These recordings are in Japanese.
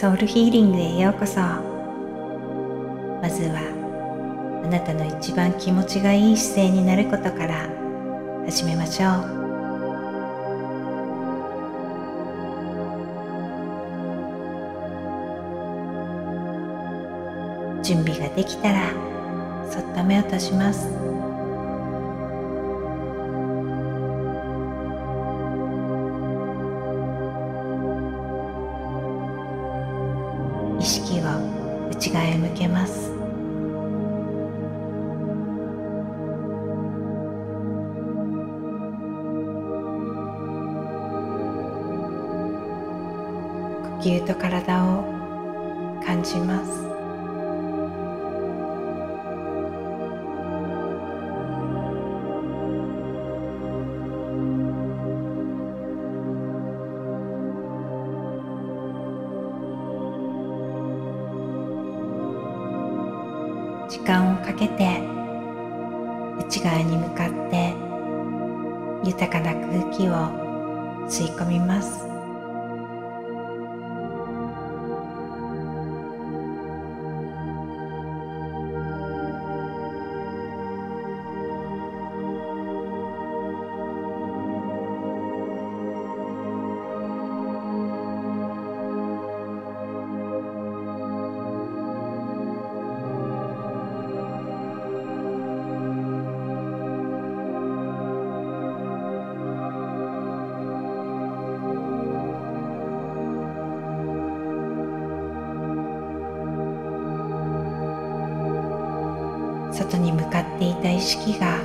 ソウルヒーリングへようこそ。まずはあなたの一番気持ちがいい姿勢になることから始めましょう。準備ができたらそっと目を閉じます。識を内側へ向けます。呼吸と体を感じます。間をかけて内側に向かって豊かな空気を吸い込みます。外に向かっていた意識が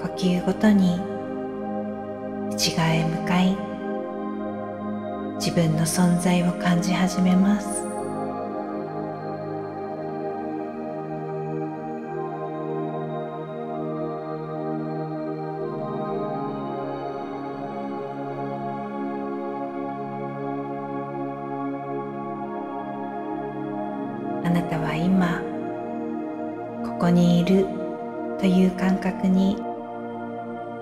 呼吸ごとに内側へ向かい自分の存在を感じ始めます。にいるという感覚に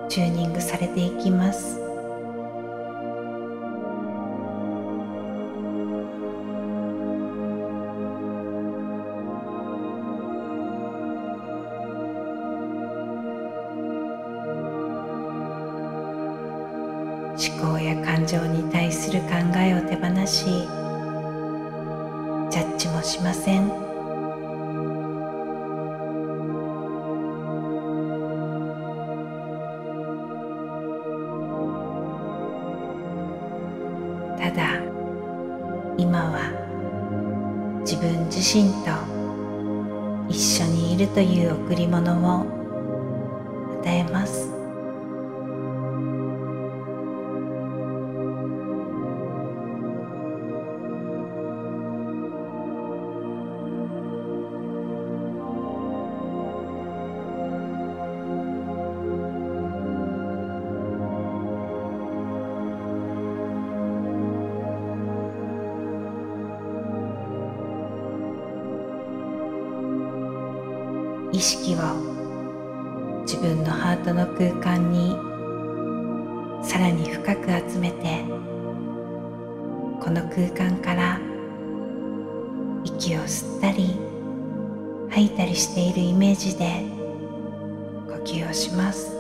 チューニングされていきます。思考や感情に対する考えを手放しジャッジもしません。自分自身と一緒にいるという贈り物を与えます。意識を自分のハートの空間にさらに深く集めてこの空間から息を吸ったり吐いたりしているイメージで呼吸をします。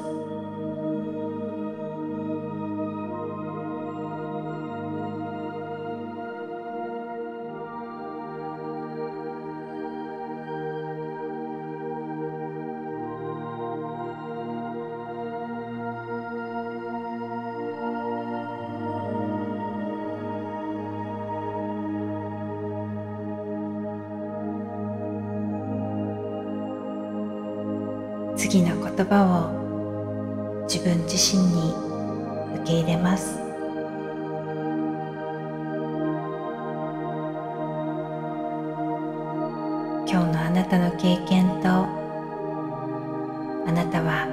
次の言葉を自分自身に受け入れます。今日のあなたの経験とあなたは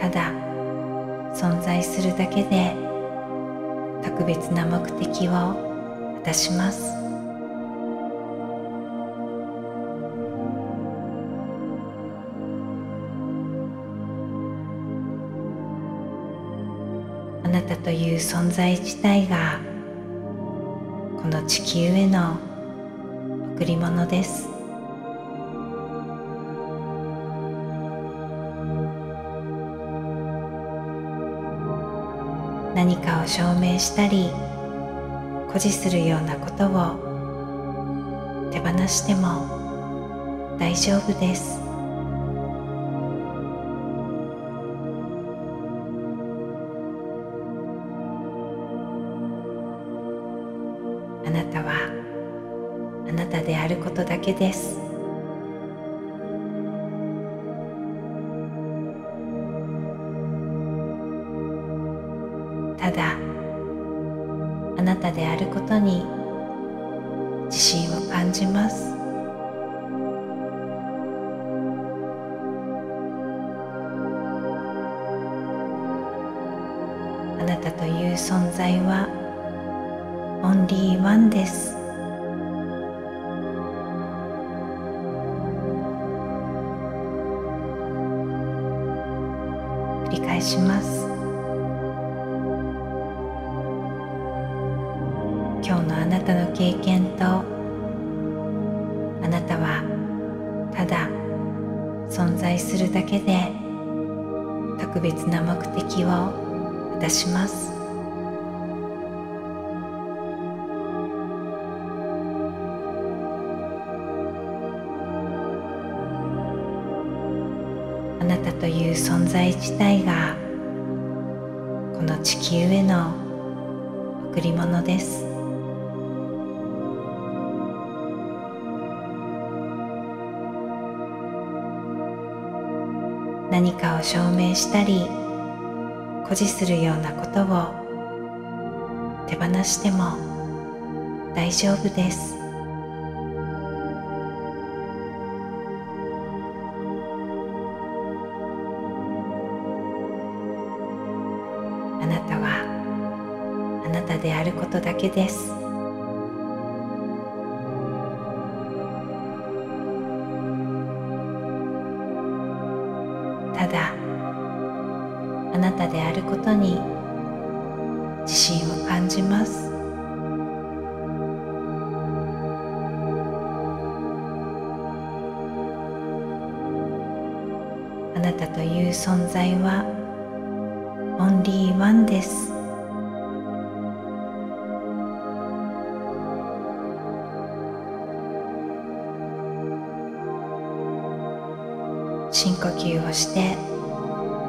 ただ存在するだけで特別な目的を果たします。あなたという存在自体がこの地球への贈り物です。何かを証明したり誇示するようなことを手放しても大丈夫です。あなたであることだけです。ただあなたであることに自信を感じます。あなたという存在はオンリーワンです。繰り返します。今日のあなたの経験とあなたはただ存在するだけで特別な目的を果たします。なたという存在自体がこの地球への贈り物です。何かを証明したり誇示するようなことを手放しても大丈夫です。であることだけです。ただあなたであることに自信を感じます。あなたという存在はオンリーワンです。深呼吸をして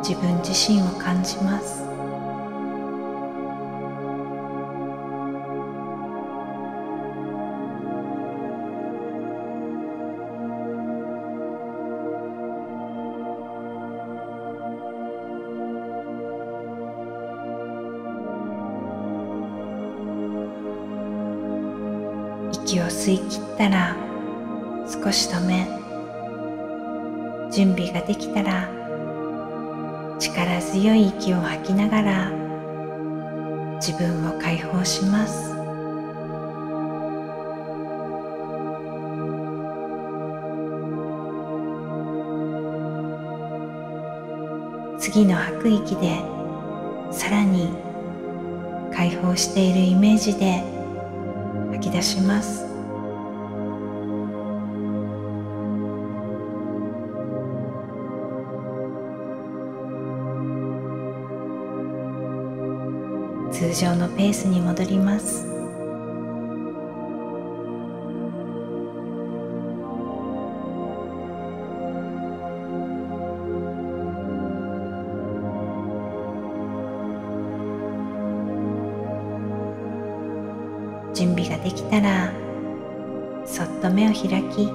自分自身を感じます。息を吸い切ったら少し止め準備ができたら力強い息を吐きながら自分を解放します。次の吐く息でさらに解放しているイメージで吐き出します。通常のペースに戻ります。準備ができたらそっと目を開き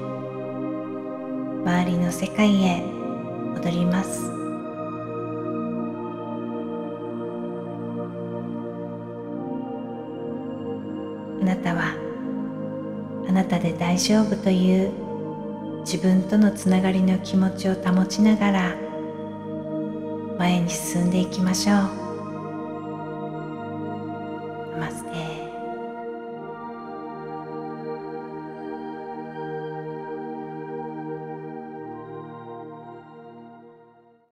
周りの世界へ戻ります。たで大丈夫という自分とのつながりの気持ちを保ちながら前に進んでいきましょう。